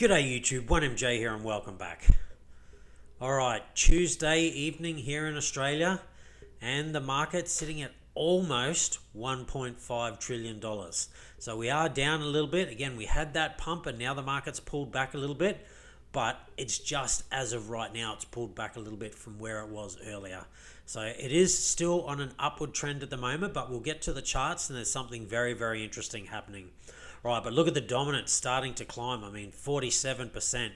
G'day YouTube, 1MJ here and welcome back. Alright, Tuesday evening here in Australia and the market sitting at almost $1.5 trillion. So we are down a little bit. Again, we had that pump and now the market's pulled back a little bit, but it's just as of right now, it's pulled back a little bit from where it was earlier. So it is still on an upward trend at the moment, but we'll get to the charts and there's something very, very interesting happening. Right, but look at the dominance starting to climb. I mean, 47%.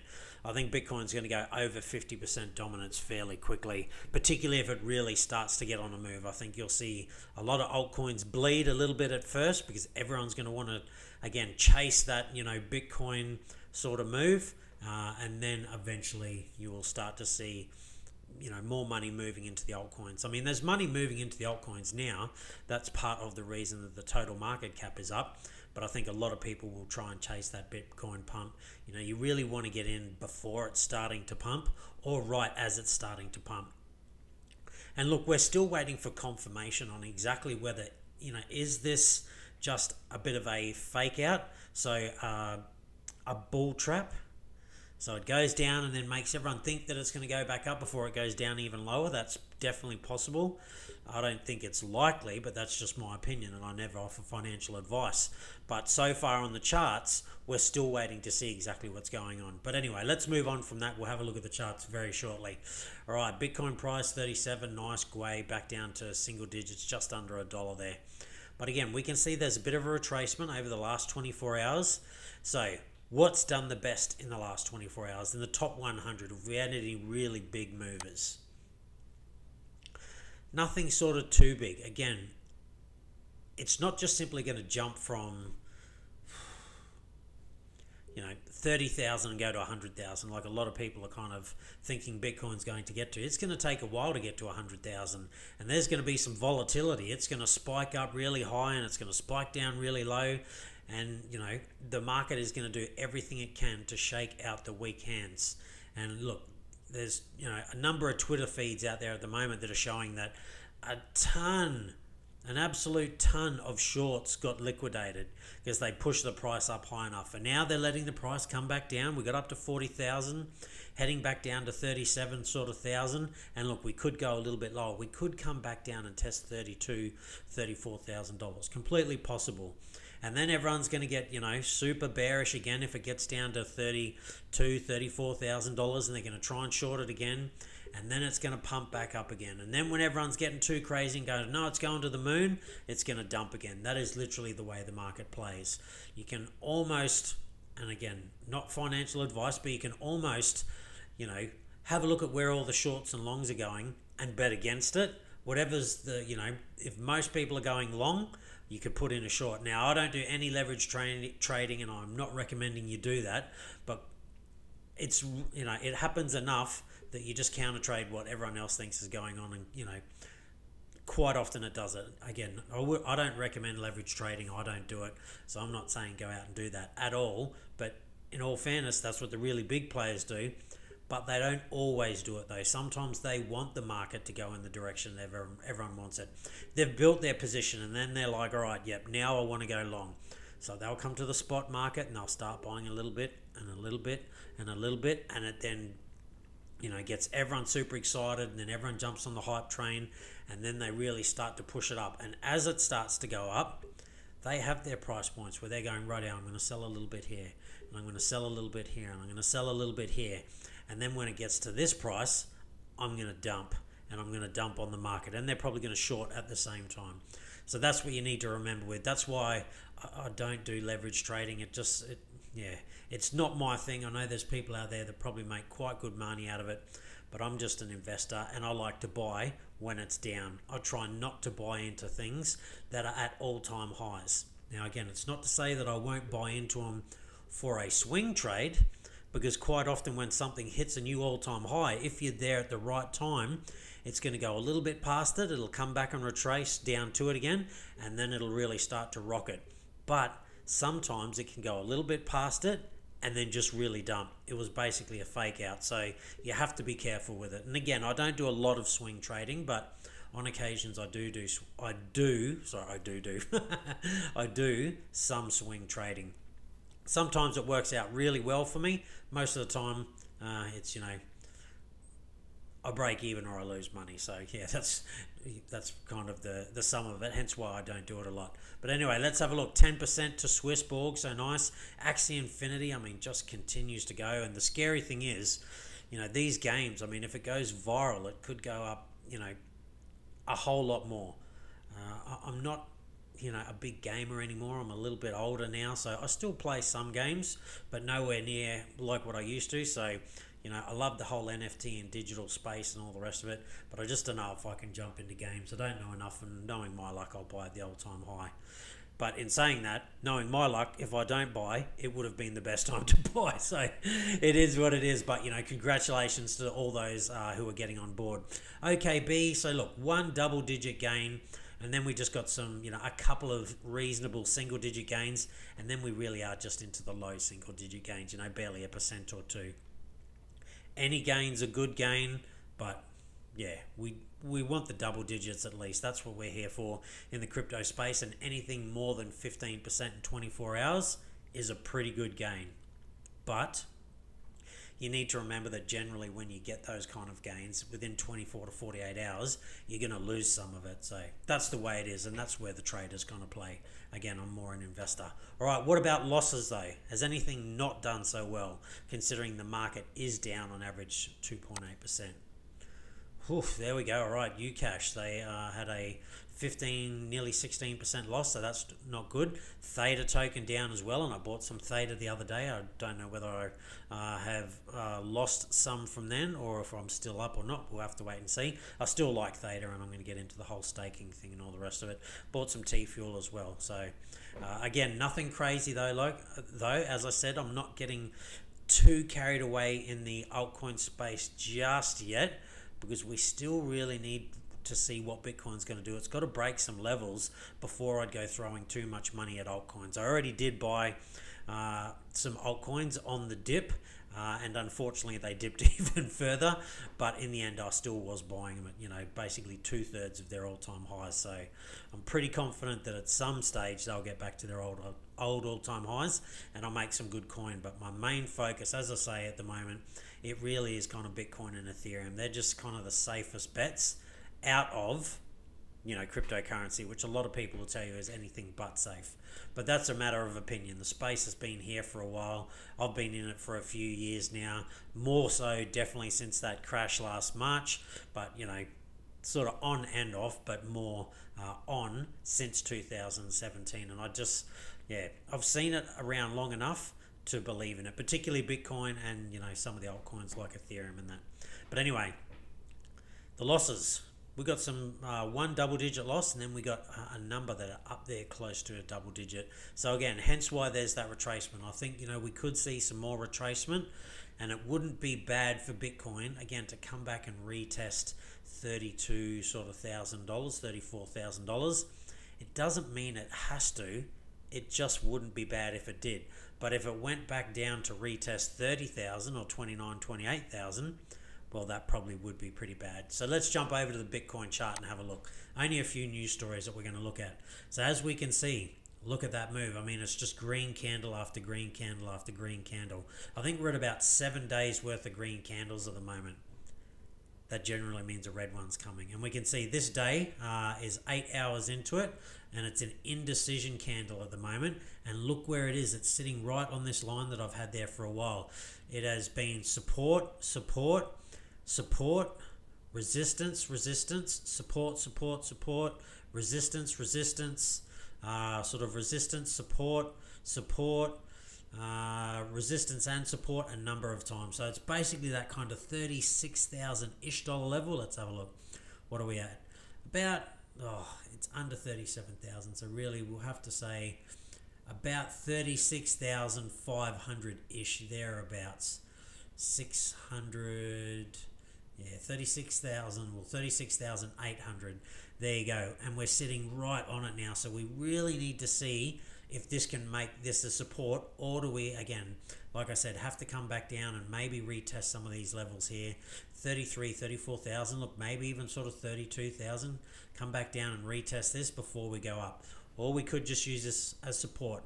I think Bitcoin's going to go over 50% dominance fairly quickly, particularly if it really starts to get on a move. I think you'll see a lot of altcoins bleed a little bit at first because everyone's going to want to, again, chase that, you know, Bitcoin sort of move. Uh, and then eventually you will start to see you know more money moving into the altcoins. I mean, there's money moving into the altcoins now. That's part of the reason that the total market cap is up but I think a lot of people will try and chase that Bitcoin pump. You know, you really want to get in before it's starting to pump or right as it's starting to pump. And look, we're still waiting for confirmation on exactly whether, you know, is this just a bit of a fake out? So, uh, a bull trap. So it goes down and then makes everyone think that it's going to go back up before it goes down even lower. That's definitely possible. I don't think it's likely, but that's just my opinion, and I never offer financial advice. But so far on the charts, we're still waiting to see exactly what's going on. But anyway, let's move on from that. We'll have a look at the charts very shortly. All right, Bitcoin price 37, nice way back down to single digits, just under a dollar there. But again, we can see there's a bit of a retracement over the last 24 hours. So, what's done the best in the last 24 hours? In the top 100, have we had any really big movers? Nothing sort of too big. Again, it's not just simply going to jump from you know 30,000 and go to 100,000 like a lot of people are kind of thinking Bitcoin's going to get to. It's going to take a while to get to 100,000 and there's going to be some volatility. It's going to spike up really high and it's going to spike down really low and you know the market is going to do everything it can to shake out the weak hands. And look, there's you know a number of Twitter feeds out there at the moment that are showing that a ton, an absolute ton of shorts got liquidated because they pushed the price up high enough, and now they're letting the price come back down. We got up to forty thousand, heading back down to thirty-seven sort of thousand, and look, we could go a little bit lower. We could come back down and test thirty-two, thirty-four thousand dollars. Completely possible and then everyone's going to get you know super bearish again if it gets down to thirty two, thirty four thousand dollars, and they're going to try and short it again, and then it's going to pump back up again, and then when everyone's getting too crazy and going no, it's going to the moon, it's going to dump again. That is literally the way the market plays. You can almost, and again, not financial advice, but you can almost, you know, have a look at where all the shorts and longs are going and bet against it. Whatever's the, you know, if most people are going long, you could put in a short. Now, I don't do any leverage tra- trading, and I'm not recommending you do that. But it's you know it happens enough that you just counter trade what everyone else thinks is going on, and you know quite often it does it. Again, I w- I don't recommend leverage trading. I don't do it, so I'm not saying go out and do that at all. But in all fairness, that's what the really big players do but they don't always do it though. Sometimes they want the market to go in the direction everyone, everyone wants it. They've built their position and then they're like, all right, yep, now I want to go long. So they'll come to the spot market and they'll start buying a little bit and a little bit and a little bit, and it then, you know, gets everyone super excited, and then everyone jumps on the hype train, and then they really start to push it up. And as it starts to go up, they have their price points where they're going, right, I'm going to sell a little bit here, and I'm going to sell a little bit here, and I'm going to sell a little bit here. And then when it gets to this price, I'm going to dump and I'm going to dump on the market. And they're probably going to short at the same time. So that's what you need to remember with. That's why I don't do leverage trading. It just, it, yeah, it's not my thing. I know there's people out there that probably make quite good money out of it, but I'm just an investor and I like to buy when it's down. I try not to buy into things that are at all time highs. Now, again, it's not to say that I won't buy into them for a swing trade because quite often when something hits a new all-time high if you're there at the right time it's going to go a little bit past it it'll come back and retrace down to it again and then it'll really start to rocket but sometimes it can go a little bit past it and then just really dump. It was basically a fake out so you have to be careful with it. And again i don't do a lot of swing trading but on occasions I do do I do sorry I do do I do some swing trading Sometimes it works out really well for me. Most of the time, uh, it's you know I break even or I lose money. So yeah, that's that's kind of the the sum of it. Hence why I don't do it a lot. But anyway, let's have a look. Ten percent to Swissborg, so nice. Axie Infinity, I mean, just continues to go. And the scary thing is, you know, these games. I mean, if it goes viral, it could go up. You know, a whole lot more. Uh, I'm not you know a big gamer anymore. I'm a little bit older now, so I still play some games, but nowhere near like what I used to. So you know, I love the whole NFT and digital space and all the rest of it, but I just don't know if I can jump into games. I don't know enough, and knowing my luck, I'll buy at the old time high. But in saying that, knowing my luck, if I don't buy, it would have been the best time to buy. So it is what it is. But, you know, congratulations to all those uh, who are getting on board. OKB, so look, one double digit gain. And then we just got some, you know, a couple of reasonable single digit gains. And then we really are just into the low single digit gains, you know, barely a percent or two any gain's a good gain, but yeah, we we want the double digits at least. That's what we're here for in the crypto space, and anything more than fifteen percent in twenty four hours is a pretty good gain. But you need to remember that generally when you get those kind of gains within 24 to 48 hours you're going to lose some of it. So that's the way it is and that's where the trader's going to play. Again i'm more an investor. All right what about losses though? Has anything not done so well considering the market is down on average 2.8% Oof, there we go. All right, Ucash. They uh, had a 15, nearly 16% loss, so that's not good. Theta token down as well, and I bought some Theta the other day. I don't know whether I uh, have uh, lost some from then or if I'm still up or not. We'll have to wait and see. I still like Theta, and I'm going to get into the whole staking thing and all the rest of it. Bought some T Fuel as well. So, uh, again, nothing crazy though. Like, though, as I said, I'm not getting too carried away in the altcoin space just yet because we still really need to see what Bitcoin's going to do. It's got to break some levels before I'd go throwing too much money at altcoins. I already did buy uh, some altcoins on the dip. Uh, and unfortunately, they dipped even further. But in the end, I still was buying them at you know basically two thirds of their all time highs. So I'm pretty confident that at some stage they'll get back to their old old all time highs, and I'll make some good coin. But my main focus, as I say at the moment, it really is kind of Bitcoin and Ethereum. They're just kind of the safest bets out of you know cryptocurrency, which a lot of people will tell you is anything but safe. But that's a matter of opinion. The space has been here for a while. I've been in it for a few years now, more so definitely since that crash last March. But you know, sort of on and off, but more uh, on since 2017. And I just, yeah, I've seen it around long enough to believe in it, particularly Bitcoin and you know some of the altcoins like Ethereum and that. But anyway, the losses. We got some uh, one double digit loss and then we got a, a, number that are up there close to a double digit so again hence why there's that retracement. I think you know we could see some more retracement and it wouldn't be bad for bitcoin again to come back and retest 32 sort of thousand dollars 34 thousand dollars. It doesn't mean it has to it just wouldn't be bad if it did but if it went back down to retest 30,000 or 29 28,000 well, that probably would be pretty bad. So let's jump over to the Bitcoin chart and have a look. Only a few news stories that we're going to look at. So as we can see, look at that move. I mean, it's just green candle after green candle after green candle. I think we're at about seven days worth of green candles at the moment. That generally means a red one's coming. And we can see this day uh, is eight hours into it, and it's an indecision candle at the moment. And look where it is. It's sitting right on this line that I've had there for a while. It has been support, support, support, resistance, resistance, support, support, support, resistance, resistance, uh, sort of resistance, support, support, uh, resistance and support a number of times. So it's basically that kind of 36,000 ish dollar level. Let's have a look. What are we at? About, oh, it's under 37,000. So really, we'll have to say about 36,500 ish thereabouts. 600 yeah, 36,000 or 36,800. There you go. And we're sitting right on it now. So we really need to see if this can make this a support or do we, again, like I said, have to come back down and maybe retest some of these levels here. 33, 34,000, look, maybe even sort of 32,000. Come back down and retest this before we go up. Or we could just use this as support.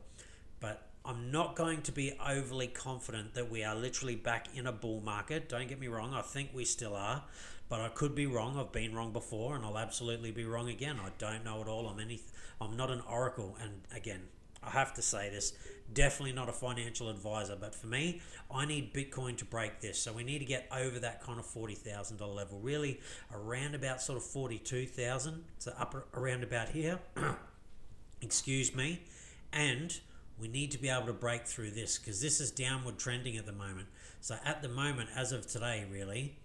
But I'm not going to be overly confident that we are literally back in a bull market. Don't get me wrong, I think we still are, but I could be wrong. I've been wrong before, and I'll absolutely be wrong again. I don't know it all. I'm any, I'm not an oracle, and again, I have to say this. Definitely not a financial advisor, but for me, I need Bitcoin to break this. So we need to get over that kind of forty thousand dollar level, really around about sort of forty two thousand. So up around about here. Excuse me, and we need to be able to break through this because this is downward trending at the moment. So at the moment, as of today, really,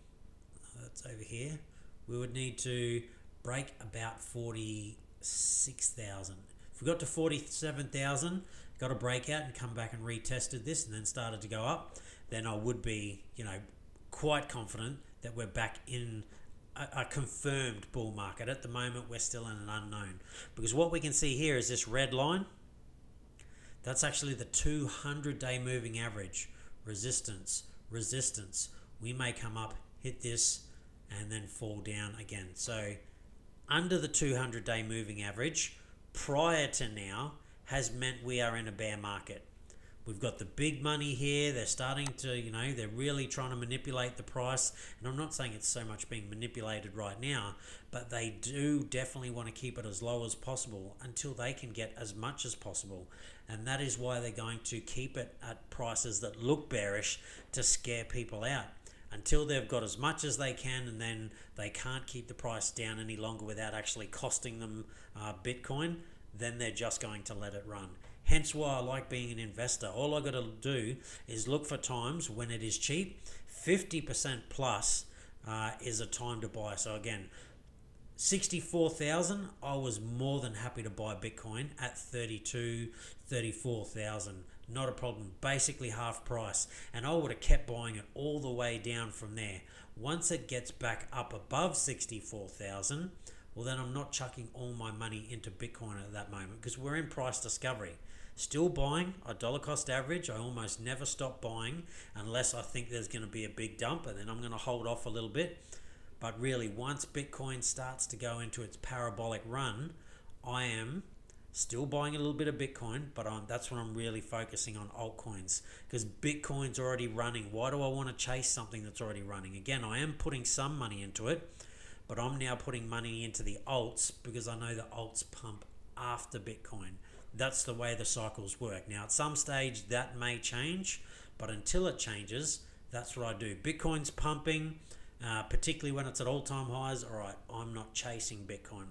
that's over here, we would need to break about 46,000. If we got to 47,000, got a breakout and come back and retested this and then started to go up, then I would be, you know, quite confident that we're back in a, a, confirmed bull market. At the moment, we're still in an unknown. Because what we can see here is this red line that's actually the 200 day moving average. Resistance, resistance. We may come up, hit this, and then fall down again. So, under the 200 day moving average, prior to now, has meant we are in a bear market. We've got the big money here. They're starting to, you know, they're really trying to manipulate the price. And I'm not saying it's so much being manipulated right now, but they do definitely want to keep it as low as possible until they can get as much as possible. And that is why they're going to keep it at prices that look bearish to scare people out until they've got as much as they can and then they can't keep the price down any longer without actually costing them uh, Bitcoin, then they're just going to let it run. Hence why I like being an investor. All I got to do is look for times when it is cheap. 50% plus uh, is a time to buy. So again, 64,000, I was more than happy to buy Bitcoin at 32, 34,000. Not a problem. Basically half price. And I would have kept buying it all the way down from there. Once it gets back up above 64,000, well, then I'm not chucking all my money into Bitcoin at that moment because we're in price discovery. Still buying a dollar cost average. I almost never stop buying unless I think there's going to be a big dump, and then I'm going to hold off a little bit. But really, once Bitcoin starts to go into its parabolic run, I am still buying a little bit of Bitcoin, but I'm, that's when I'm really focusing on altcoins because Bitcoin's already running. Why do I want to chase something that's already running? Again, I am putting some money into it, but I'm now putting money into the alts because I know the alts pump after Bitcoin that's the way the cycles work. Now, at some stage, that may change, but until it changes, that's what I do. Bitcoin's pumping, uh, particularly when it's at all time highs. All right, I'm not chasing Bitcoin.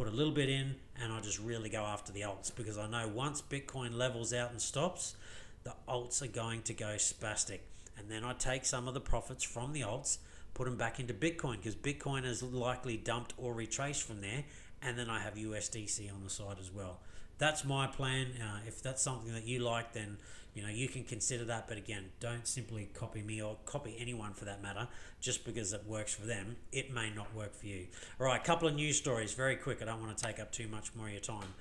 Put a little bit in, and I just really go after the alts because I know once Bitcoin levels out and stops, the alts are going to go spastic. And then I take some of the profits from the alts, put them back into Bitcoin because Bitcoin is likely dumped or retraced from there. And then I have USDC on the side as well that's my plan. Uh, if that's something that you like, then you know you can consider that. But again, don't simply copy me or copy anyone for that matter, just because it works for them. It may not work for you. All right, a couple of news stories, very quick. I don't want to take up too much more of your time.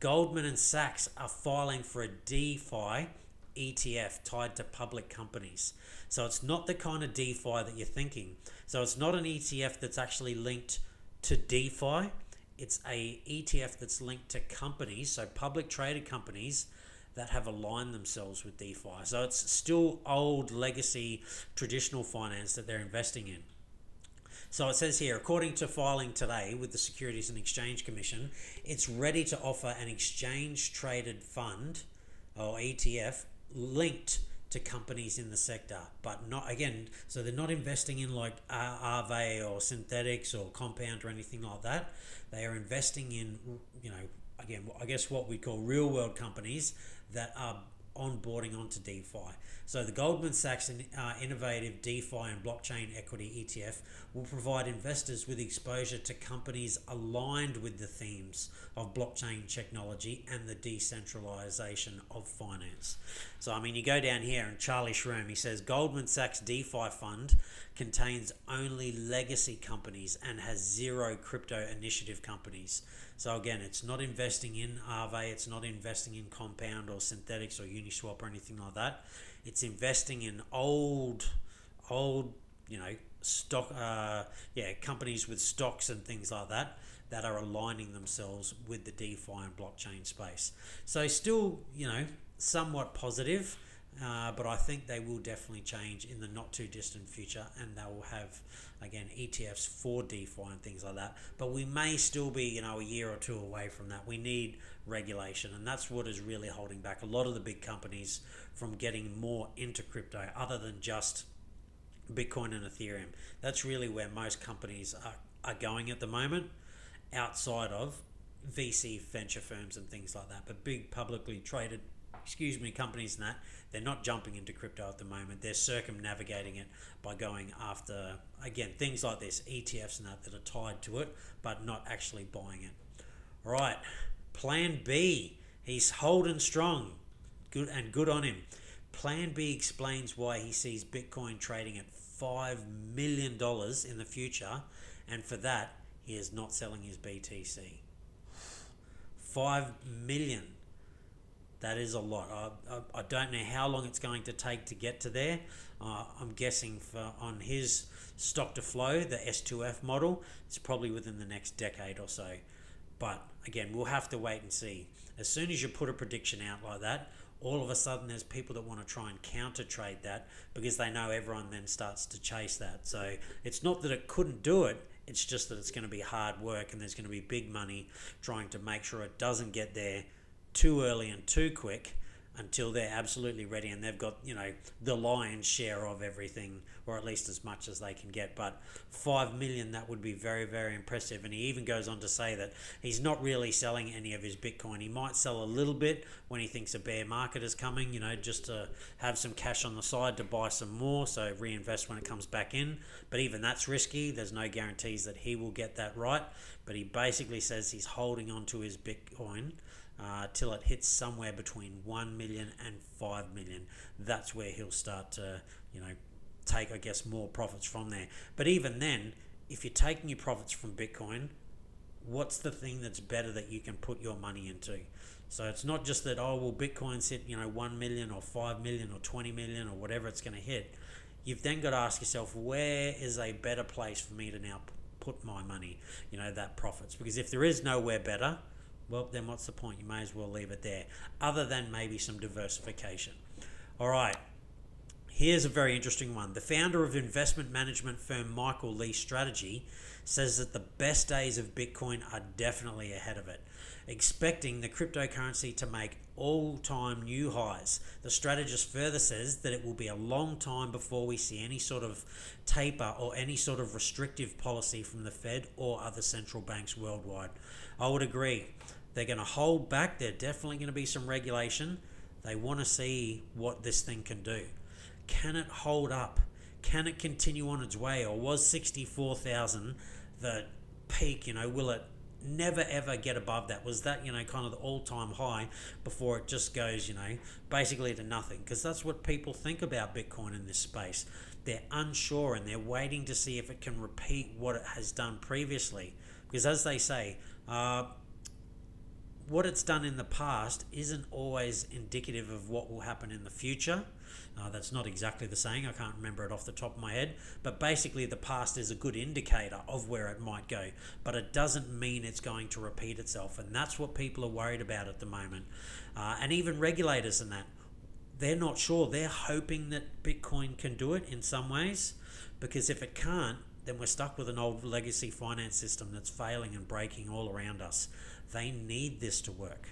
Goldman and Sachs are filing for a DeFi ETF tied to public companies. So it's not the kind of DeFi that you're thinking. So it's not an ETF that's actually linked to DeFi it's a ETF that's linked to companies, so public traded companies that have aligned themselves with DeFi. So it's still old legacy traditional finance that they're investing in. So it says here, according to filing today with the Securities and Exchange Commission, it's ready to offer an exchange traded fund or ETF linked to companies in the sector, but not again. So they're not investing in like Aave or Synthetix or Compound or anything like that. They are investing in, you know, again, I guess what we call real world companies that are onboarding onto DeFi. So the Goldman Sachs uh, Innovative DeFi and Blockchain Equity ETF will provide investors with exposure to companies aligned with the themes of blockchain technology and the decentralization of finance. So I mean, you go down here and Charlie Shrem, he says Goldman Sachs DeFi fund contains only legacy companies and has zero crypto initiative companies. So again, it's not investing in Aave, it's not investing in Compound or Synthetix or Uniswap or anything like that it's investing in old, old, you know, stock, uh, yeah, companies with stocks and things like that that are aligning themselves with the DeFi and blockchain space. So still, you know, somewhat positive. Uh, but I think they will definitely change in the not too distant future, and they will have again ETFs for DeFi and things like that. But we may still be, you know, a year or two away from that. We need regulation, and that's what is really holding back a lot of the big companies from getting more into crypto, other than just Bitcoin and Ethereum. That's really where most companies are, are going at the moment, outside of VC venture firms and things like that. But big publicly traded, excuse me, companies and that they're not jumping into crypto at the moment. They're circumnavigating it by going after again things like this, ETFs and that that are tied to it, but not actually buying it. All right, Plan B. He's holding strong, good and good on him. Plan B explains why he sees Bitcoin trading at five million dollars in the future, and for that he is not selling his BTC. Five million that is a lot. I, I, I, don't know how long it's going to take to get to there. Uh, I'm guessing for on his stock to flow, the S2F model, it's probably within the next decade or so. But again, we'll have to wait and see. As soon as you put a prediction out like that, all of a sudden there's people that want to try and counter trade that because they know everyone then starts to chase that. So it's not that it couldn't do it, it's just that it's going to be hard work and there's going to be big money trying to make sure it doesn't get there too early and too quick until they're absolutely ready and they've got you know the lion's share of everything or at least as much as they can get. But 5 million that would be very very impressive. And he even goes on to say that he's not really selling any of his bitcoin. He might sell a little bit when he thinks a bear market is coming you know just to have some cash on the side to buy some more so reinvest when it comes back in. But even that's risky. There's no guarantees that he will get that right. But he basically says he's holding on to his bitcoin uh, till it hits somewhere between 1 million and 5 million. That's where he'll start to, you know, take, I guess, more profits from there. But even then, if you're taking your profits from Bitcoin, what's the thing that's better that you can put your money into? So it's not just that, oh, well, Bitcoin's hit, you know, 1 million or 5 million or 20 million or whatever it's going to hit. You've then got to ask yourself, where is a better place for me to now put my money, you know, that profits? Because if there is nowhere better, well, then what's the point? You may as well leave it there, other than maybe some diversification. All right, here's a very interesting one. The founder of investment management firm Michael Lee Strategy says that the best days of Bitcoin are definitely ahead of it, expecting the cryptocurrency to make all time new highs. The strategist further says that it will be a long time before we see any sort of taper or any sort of restrictive policy from the Fed or other central banks worldwide. I would agree. They're going to hold back. There's definitely going to be some regulation. They want to see what this thing can do. Can it hold up? Can it continue on its way? Or was 64,000 the peak? You know, will it never ever get above that? Was that, you know, kind of the all time high before it just goes, you know, basically to nothing? Because that's what people think about Bitcoin in this space. They're unsure and they're waiting to see if it can repeat what it has done previously. Because as they say, uh, what it's done in the past isn't always indicative of what will happen in the future. Uh, that's not exactly the saying, I can't remember it off the top of my head, but basically, the past is a good indicator of where it might go, but it doesn't mean it's going to repeat itself, and that's what people are worried about at the moment. Uh, and even regulators and that, they're not sure. They're hoping that Bitcoin can do it in some ways, because if it can't, then we're stuck with an old legacy finance system that's failing and breaking all around us. They need this to work.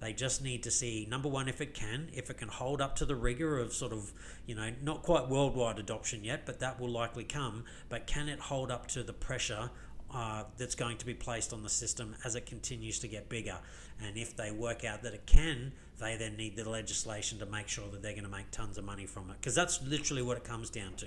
They just need to see number one if it can, if it can hold up to the rigor of sort of, you know, not quite worldwide adoption yet, but that will likely come. But can it hold up to the pressure uh, that's going to be placed on the system as it continues to get bigger? And if they work out that it can, they then need the legislation to make sure that they're going to make tons of money from it. Because that's literally what it comes down to.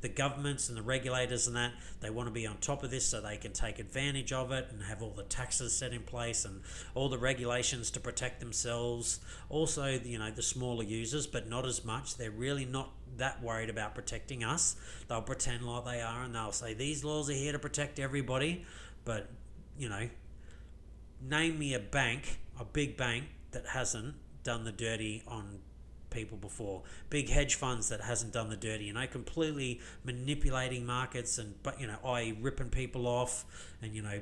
The governments and the regulators and that, they want to be on top of this so they can take advantage of it and have all the taxes set in place and all the regulations to protect themselves. Also, you know, the smaller users, but not as much. They're really not that worried about protecting us. They'll pretend like they are and they'll say these laws are here to protect everybody. But, you know, name me a bank, a big bank that hasn't done the dirty on people before. Big hedge funds that hasn't done the dirty, you know, completely manipulating markets and but you know, i.e. ripping people off and you know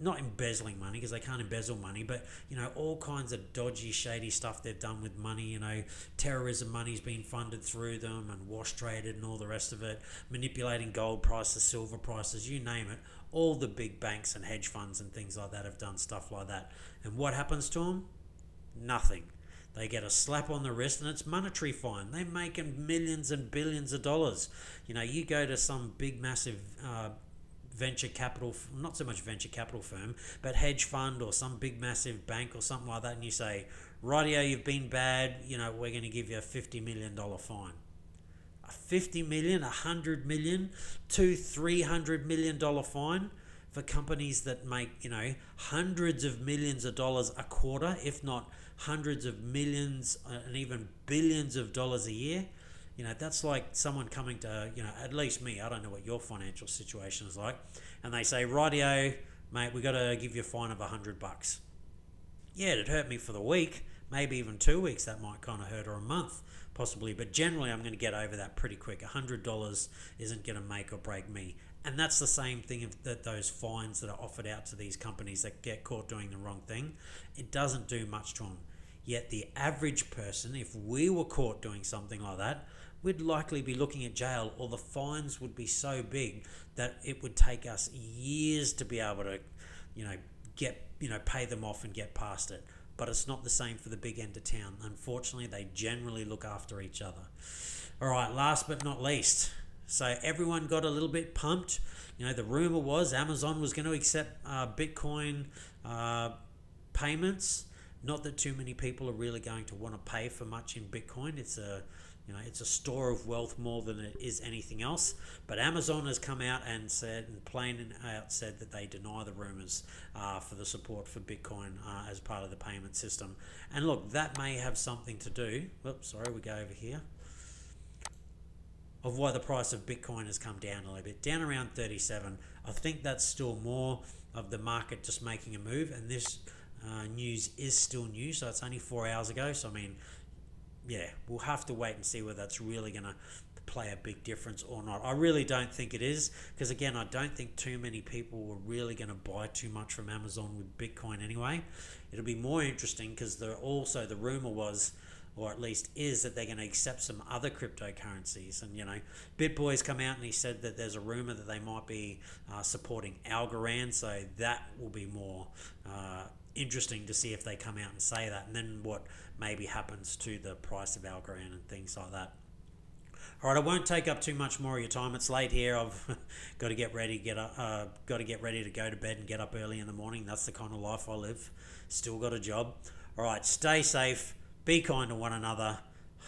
not embezzling money because they can't embezzle money, but you know all kinds of dodgy, shady stuff they've done with money. You know, terrorism money's been funded through them, and wash traded, and all the rest of it. Manipulating gold prices, silver prices, you name it. All the big banks and hedge funds and things like that have done stuff like that. And what happens to them? Nothing. They get a slap on the wrist and it's monetary fine. They're making millions and billions of dollars. You know, you go to some big, massive uh, venture capital, not so much venture capital firm, but hedge fund or some big massive bank or something like that, and you say, "Rightio, you've been bad. You know, we're going to give you a fifty million dollar fine." A fifty million, a hundred million, two, three hundred million dollar fine for companies that make you know hundreds of millions of dollars a quarter, if not hundreds of millions uh, and even billions of dollars a year you know, that's like someone coming to, you know, at least me, I don't know what your financial situation is like, and they say, rightio, mate, we got to give you a fine of a hundred bucks. Yeah, it'd hurt me for the week, maybe even two weeks, that might kind of hurt, or a month, possibly, but generally I'm going to get over that pretty quick. A hundred dollars isn't going to make or break me. And that's the same thing that those fines that are offered out to these companies that get caught doing the wrong thing, it doesn't do much to them. Yet the average person, if we were caught doing something like that, we'd likely be looking at jail or the fines would be so big that it would take us years to be able to, you know, get, you know, pay them off and get past it. But it's not the same for the big end of town. Unfortunately, they generally look after each other. All right, last but not least. So everyone got a little bit pumped. You know, the rumor was Amazon was going to accept uh, Bitcoin uh, payments. Not that too many people are really going to want to pay for much in Bitcoin. It's a you know, it's a store of wealth more than it is anything else. But Amazon has come out and said, and plain and out said that they deny the rumors uh, for the support for Bitcoin uh, as part of the payment system. And look, that may have something to do. Whoops, sorry, we go over here. Of why the price of Bitcoin has come down a little bit, down around 37. I think that's still more of the market just making a move, and this uh, news is still new, so it's only four hours ago. So I mean, yeah, we'll have to wait and see whether that's really going to play a big difference or not. I really don't think it is because again, I don't think too many people were really going to buy too much from Amazon with Bitcoin anyway. It'll be more interesting because there also the rumor was or at least is that they're going to accept some other cryptocurrencies. And you know, BitBoy's come out and he said that there's a rumor that they might be uh, supporting Algorand, so that will be more uh, interesting to see if they come out and say that, and then what maybe happens to the price of Algorand and things like that. All right, I won't take up too much more of your time. It's late here. I've got to get ready, get up, uh, got to get ready to go to bed and get up early in the morning. That's the kind of life I live. Still got a job. All right, stay safe. Be kind to one another.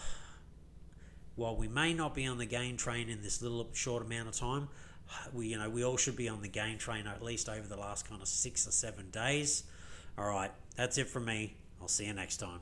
While we may not be on the gain train in this little short amount of time, we you know we all should be on the gain train at least over the last kind of six or seven days. All right, that's it from me. I'll see you next time.